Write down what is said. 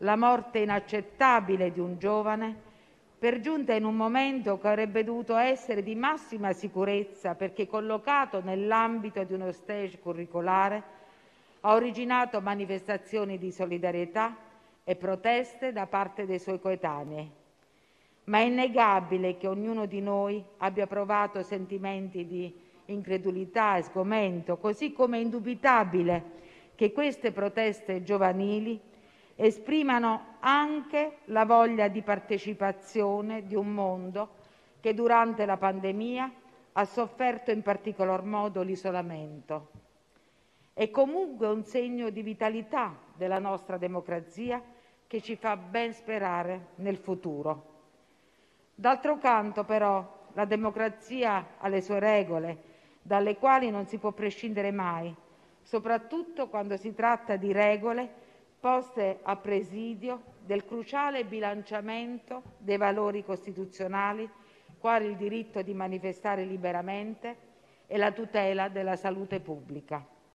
la morte inaccettabile di un giovane, per giunta in un momento che avrebbe dovuto essere di massima sicurezza perché collocato nell'ambito di uno stage curricolare, ha originato manifestazioni di solidarietà e proteste da parte dei suoi coetanei. Ma è innegabile che ognuno di noi abbia provato sentimenti di incredulità e sgomento, così come è indubitabile che queste proteste giovanili esprimano anche la voglia di partecipazione di un mondo che durante la pandemia ha sofferto in particolar modo l'isolamento. È comunque un segno di vitalità della nostra democrazia che ci fa ben sperare nel futuro. D'altro canto, però, la democrazia ha le sue regole, dalle quali non si può prescindere mai, soprattutto quando si tratta di regole poste a presidio del cruciale bilanciamento dei valori costituzionali, quali il diritto di manifestare liberamente e la tutela della salute pubblica.